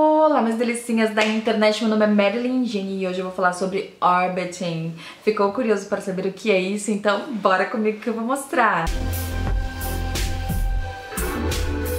Olá, meus delicinhas da internet, meu nome é Marilyn Gene e hoje eu vou falar sobre orbiting. Ficou curioso para saber o que é isso? Então bora comigo que eu vou mostrar.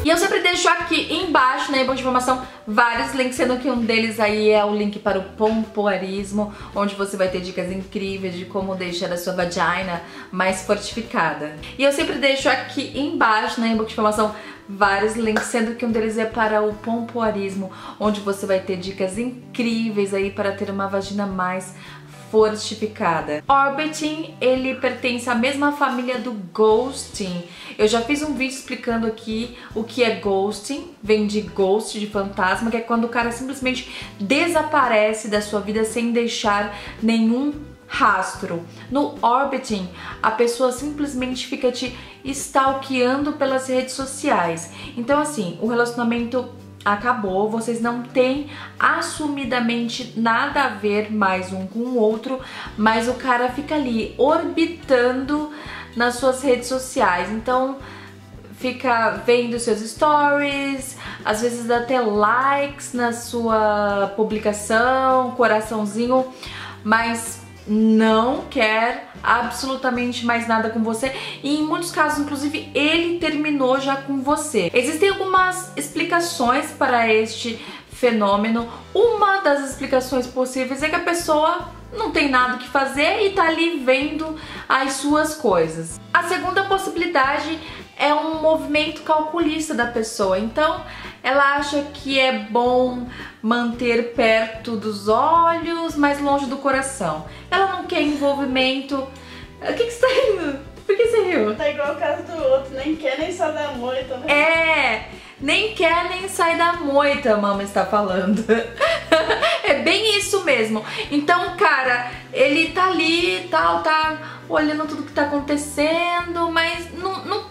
E eu sempre deixo aqui embaixo na né, de informação vários links, sendo que um deles aí é o link para o pompoarismo, onde você vai ter dicas incríveis de como deixar a sua vagina mais fortificada. E eu sempre deixo aqui embaixo na né, de informação vários links, sendo que um deles é para o pompoarismo, onde você vai ter dicas incríveis aí para ter uma vagina mais fortificada. Orbiting, ele pertence à mesma família do ghosting. Eu já fiz um vídeo explicando aqui o que é ghosting, vem de ghost, de fantasma, que é quando o cara simplesmente desaparece da sua vida sem deixar nenhum rastro. No orbiting, a pessoa simplesmente fica te stalkeando pelas redes sociais. Então, assim, o relacionamento acabou, vocês não têm assumidamente nada a ver mais um com o outro, mas o cara fica ali orbitando nas suas redes sociais. Então, fica vendo seus stories, às vezes dá até likes na sua publicação, coraçãozinho, mas não quer absolutamente mais nada com você e em muitos casos, inclusive, ele terminou já com você. Existem algumas explicações para este fenômeno. Uma das explicações possíveis é que a pessoa não tem nada que fazer e tá ali vendo as suas coisas. A segunda possibilidade é um movimento calculista da pessoa. Então, ela acha que é bom manter perto dos olhos, mas longe do coração. Ela não quer envolvimento. O que, que você tá rindo? Por que você riu? Tá igual o caso do outro, nem quer nem sair da moita, né? É, nem quer nem sair da moita, a mama está falando. é bem isso mesmo. Então, cara, ele tá ali e tal, tá olhando tudo que tá acontecendo, mas não, não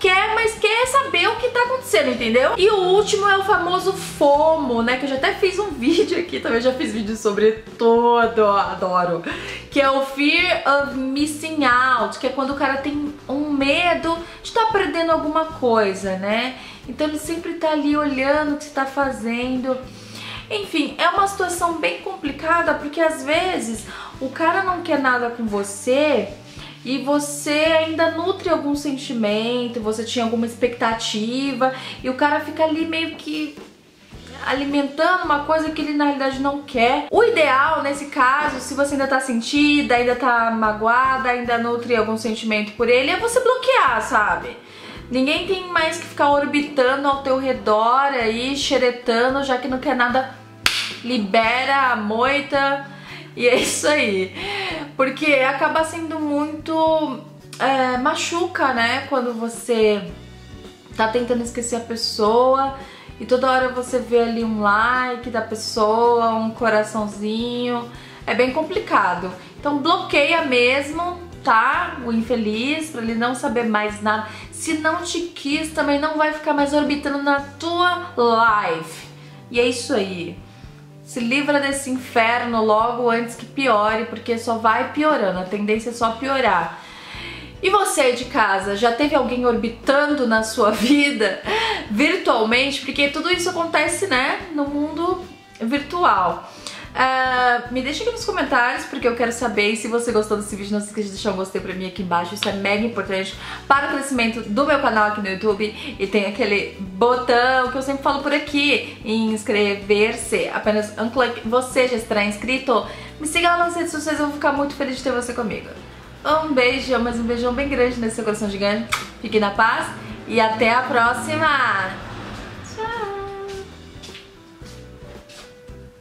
quer, mas quer saber o que tá acontecendo, entendeu? E o último é o famoso FOMO, né? Que eu já até fiz um vídeo aqui, também já fiz vídeo sobre todo, adoro. Que é o Fear of Missing Out, que é quando o cara tem um medo de estar tá perdendo alguma coisa, né? Então ele sempre tá ali olhando o que você tá fazendo. Enfim, é uma situação bem complicada porque às vezes o cara não quer nada com você e você ainda nutre algum sentimento, você tinha alguma expectativa e o cara fica ali meio que alimentando uma coisa que ele na realidade não quer. O ideal nesse caso, se você ainda tá sentida, ainda tá magoada, ainda nutre algum sentimento por ele, é você bloquear, sabe? Ninguém tem mais que ficar orbitando ao teu redor aí, xeretando, já que não quer nada. Libera a moita e é isso aí. Porque acaba sendo muito. É, machuca, né? Quando você tá tentando esquecer a pessoa e toda hora você vê ali um like da pessoa, um coraçãozinho. É bem complicado. Então bloqueia mesmo, tá? O infeliz, pra ele não saber mais nada. Se não te quis, também não vai ficar mais orbitando na tua life. E é isso aí. Se livra desse inferno logo antes que piore, porque só vai piorando, a tendência é só piorar. E você de casa, já teve alguém orbitando na sua vida virtualmente? Porque tudo isso acontece, né, no mundo virtual. Uh, me deixa aqui nos comentários porque eu quero saber se você gostou desse vídeo, não se esqueça de deixar um gostei pra mim aqui embaixo, isso é mega importante para o crescimento do meu canal aqui no YouTube. E tem aquele botão que eu sempre falo por aqui, inscrever-se, apenas um clique, você já estará inscrito, me siga lá nas redes sociais, eu vou ficar muito feliz de ter você comigo. Um beijo, mas um beijão bem grande nesse seu coração gigante, fique na paz e até a próxima!